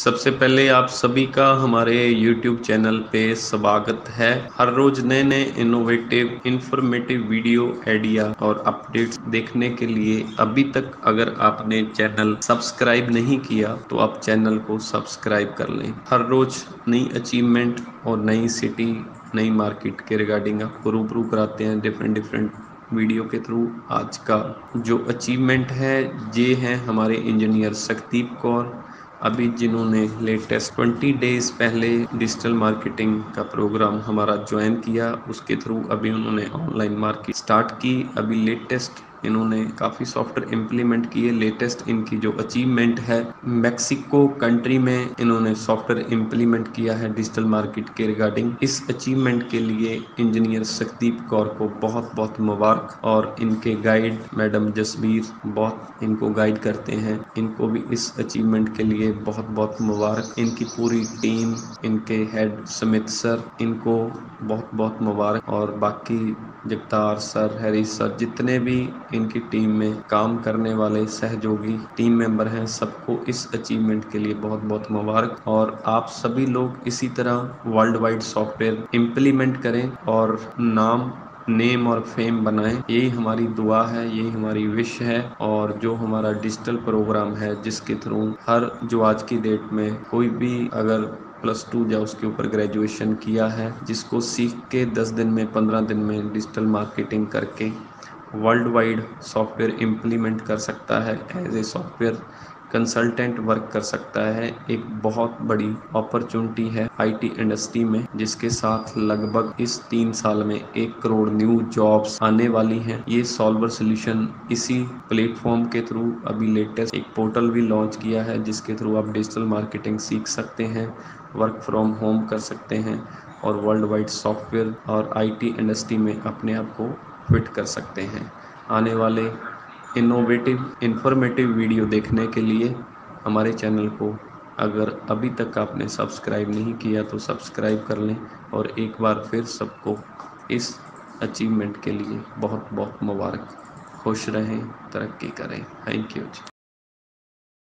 सबसे पहले आप सभी का हमारे YouTube चैनल पे स्वागत है। हर रोज नए नए इनोवेटिव इंफॉर्मेटिव वीडियो आइडिया और अपडेट्स देखने के लिए अभी तक अगर आपने चैनल सब्सक्राइब नहीं किया तो आप चैनल को सब्सक्राइब कर लें। हर रोज नई अचीवमेंट और नई सिटी नई मार्केट के रिगार्डिंग आपको रूबरू कराते हैं डिफरेंट डिफरेंट वीडियो के थ्रू आज का जो अचीवमेंट है, ये है हमारे इंजीनियर सकदीप कौर अभी जिन्होंने लेटेस्ट 20 डेज़ पहले डिजिटल मार्केटिंग का प्रोग्राम हमारा ज्वाइन किया, उसके थ्रू अभी उन्होंने ऑनलाइन मार्केट स्टार्ट की। अभी लेटेस्ट इन्होंने काफ़ी सॉफ्टवेयर इम्प्लीमेंट किए लेटेस्ट इनकी जो अचीवमेंट है मैक्सिको कंट्री में इन्होंने सॉफ्टवेयर इम्प्लीमेंट किया है डिजिटल मार्केट के रिगार्डिंग इस अचीवमेंट के लिए इंजीनियर सकदीप कौर को बहुत बहुत मुबारक और इनके गाइड मैडम जसबीर बहुत इनको गाइड करते हैं। इनको भी इस अचीवमेंट के लिए बहुत बहुत मुबारक। इनकी पूरी टीम इनके हेड समित सर इनको बहुत बहुत मुबारक। और बाकी जगतार सर हैरी सर जितने भी इनकी टीम में काम करने वाले सहयोगी टीम मेंबर हैं। सबको इस अचीवमेंट के लिए बहुत बहुत मुबारक। और आप सभी लोग इसी तरह वर्ल्ड वाइड सॉफ्टवेयर इम्प्लीमेंट करें और नाम नेम और फेम बनाएँ। यही हमारी दुआ है, यही हमारी विश है। और जो हमारा डिजिटल प्रोग्राम है, जिसके थ्रू हर, जो आज की डेट में कोई भी अगर प्लस टू या उसके ऊपर ग्रेजुएशन किया है, जिसको सीख के दस दिन में, पंद्रह दिन में डिजिटल मार्केटिंग करके वर्ल्ड वाइड सॉफ्टवेयर इम्प्लीमेंट कर सकता है as a software consultant work कर सकता है। एक बहुत बड़ी अपॉर्चुनिटी है आईटी इंडस्ट्री में, जिसके साथ लगभग इस तीन साल में एक करोड़ न्यू जॉब्स आने वाली हैं। ये सॉल्वर सोल्यूशन इसी प्लेटफॉर्म के थ्रू अभी लेटेस्ट एक पोर्टल भी लॉन्च किया है, जिसके थ्रू आप डिजिटल मार्केटिंग सीख सकते हैं वर्क फ्रॉम होम कर सकते हैं और वर्ल्ड वाइड सॉफ्टवेयर और आईटी इंडस्ट्री में अपने आप को फिट कर सकते हैं। आने वाले इनोवेटिव इंफॉर्मेटिव वीडियो देखने के लिए हमारे चैनल को अगर अभी तक आपने सब्सक्राइब नहीं किया तो सब्सक्राइब कर लें और एक बार फिर सबको इस अचीवमेंट के लिए बहुत बहुत मुबारक। खुश रहें, तरक्की करें। Thank you